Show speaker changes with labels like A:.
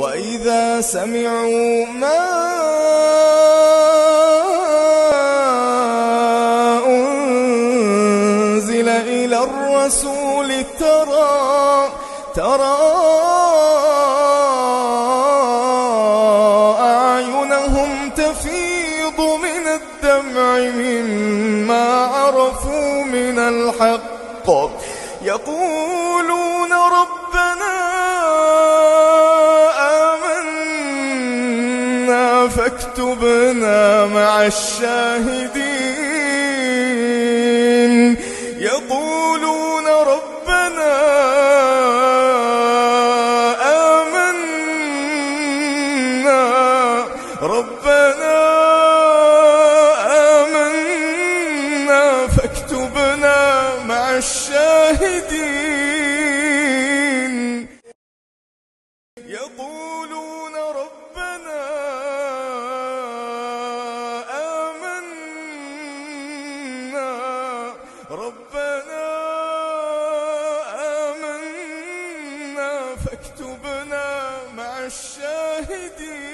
A: وإذا سمعوا ما أنزل إلى الرسول ترى ترى أعينهم تفيض من الدمع مما عرفوا من الحق. يقولون ربنا فاكتبنا مع الشاهدين. يقولون ربنا آمنا. ربنا آمنا. فاكتبنا مع الشاهدين. ربنا آمنا فاكتبنا مع الشاهدين.